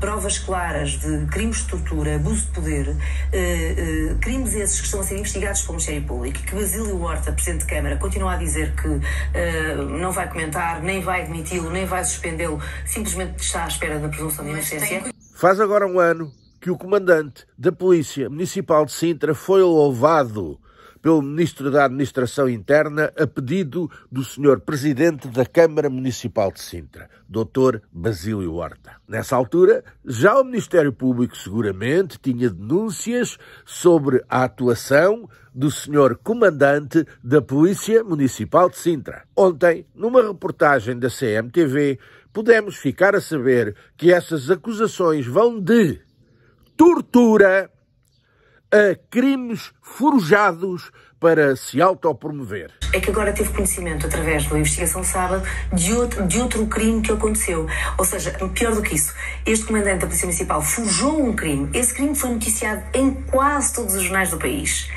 provas claras de crimes de tortura, abuso de poder, eh, eh, crimes esses que estão a ser investigados pelo Ministério Público, que Basílio Horta, Presidente de Câmara, continua a dizer que eh, não vai comentar, nem vai admiti-lo, nem vai suspendê-lo, simplesmente está à espera da presunção de inocência. Faz agora um ano que o comandante da Polícia Municipal de Sintra foi louvado pelo Ministro da Administração Interna a pedido do Sr. Presidente da Câmara Municipal de Sintra, Dr. Basílio Horta. Nessa altura, já o Ministério Público seguramente tinha denúncias sobre a atuação do Sr. Comandante da Polícia Municipal de Sintra. Ontem, numa reportagem da CMTV, pudemos ficar a saber que essas acusações vão de tortura a crimes forjados para se autopromover. É que agora teve conhecimento, através da investigação sábado, de outro, de outro crime que aconteceu. Ou seja, pior do que isso, este comandante da Polícia Municipal forjou um crime. Esse crime foi noticiado em quase todos os jornais do país.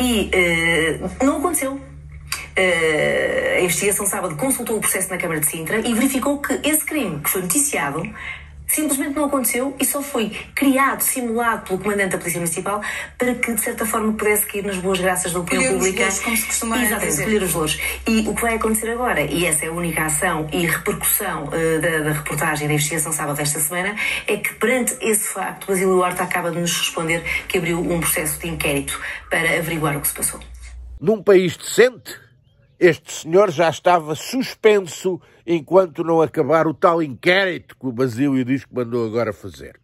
E uh, não aconteceu. Uh, a investigação sábado consultou o processo na Câmara de Sintra e verificou que esse crime que foi noticiado simplesmente não aconteceu e só foi criado, simulado pelo comandante da Polícia Municipal para que, de certa forma, pudesse cair nas boas graças da opinião colher pública. Os louros, como se costuma Exatamente, dizer. colher os louros. E o que vai acontecer agora, e essa é a única ação e repercussão uh, da, da, reportagem da investigação sábado desta semana, é que perante esse facto, Basílio Horta acaba de nos responder que abriu um processo de inquérito para averiguar o que se passou. Num país decente, este senhor já estava suspenso enquanto não acabar o tal inquérito que o Basílio diz que mandou agora fazer.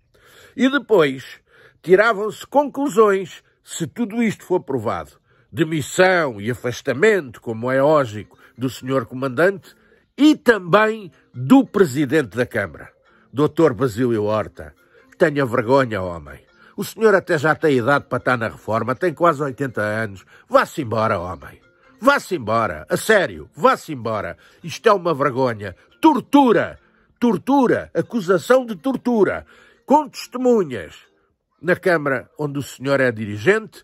E depois tiravam-se conclusões se tudo isto for provado. Demissão e afastamento, como é lógico, do senhor comandante e também do presidente da Câmara, Dr. Basílio Horta. Tenha vergonha, homem. O senhor até já tem idade para estar na reforma, tem quase 80 anos. Vá-se embora, homem. Vá-se embora, a sério, vá-se embora. Isto é uma vergonha. Tortura, tortura, acusação de tortura, com testemunhas na Câmara onde o senhor é dirigente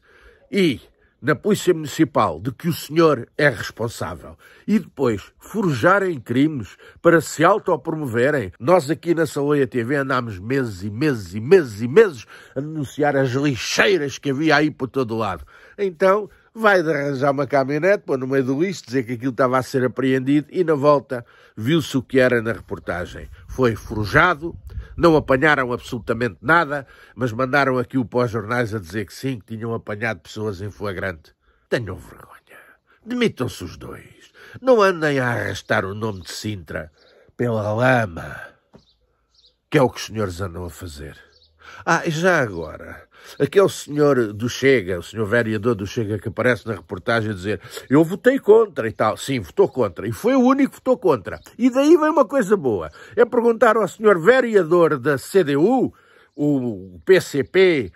e na Polícia Municipal de que o senhor é responsável e depois forjarem crimes para se autopromoverem. Nós aqui na Saloia TV andámos meses e meses e meses e meses a denunciar as lixeiras que havia aí por todo lado. Então, vai arranjar uma caminhonete, pôr no meio do lixo, dizer que aquilo estava a ser apreendido e na volta viu-se o que era na reportagem. Foi forjado, não apanharam absolutamente nada, mas mandaram aquilo para os jornais a dizer que sim, que tinham apanhado pessoas em flagrante. Tenham vergonha. Demitam-se os dois. Não andem a arrastar o nome de Sintra pela lama, que é o que os senhores andam a fazer. Ah, e já agora, aquele senhor do Chega, o senhor vereador do Chega que aparece na reportagem a dizer eu votei contra e tal. Sim, votou contra. E foi o único que votou contra. E daí vem uma coisa boa. É perguntar ao senhor vereador da CDU, o PCP,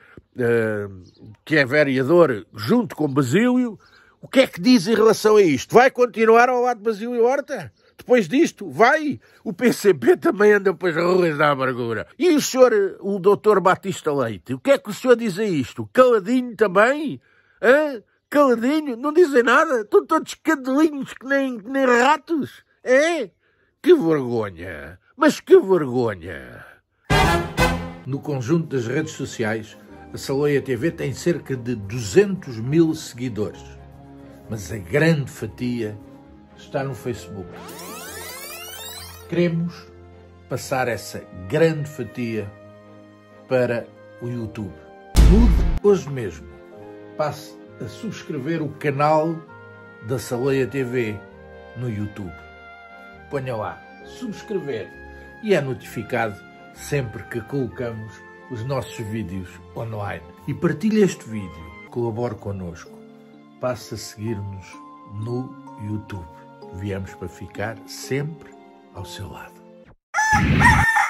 que é vereador junto com Basílio, o que é que diz em relação a isto? Vai continuar ao lado de Basílio Horta? Depois disto, vai. O PCP também anda pelas ruas da amargura. E o senhor, o doutor Batista Leite, o que é que o senhor diz a isto? Caladinho também? Hã? Caladinho? Não dizem nada? Estão todos cadelinhos que nem, que nem ratos? É? Que vergonha! Mas que vergonha! No conjunto das redes sociais, a Saloia TV tem cerca de 200 mil seguidores. Mas a grande fatia está no Facebook. Queremos passar essa grande fatia para o YouTube. Mude hoje mesmo. Passe a subscrever o canal da Saleia TV no YouTube. Ponha lá subscrever e é notificado sempre que colocamos os nossos vídeos online. E partilhe este vídeo, colabore connosco. Passe a seguir-nos no YouTube. Viemos para ficar sempre ao seu lado.